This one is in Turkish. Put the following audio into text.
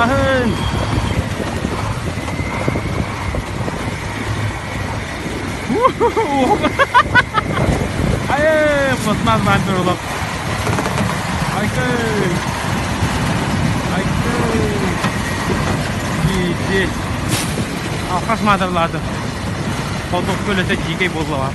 Şahin. Hayır, basmaz bence oğlum. Aykırı. Aykırı. Gidi. Alkaç madırladı. Kodok böyle de gigi bozdu var.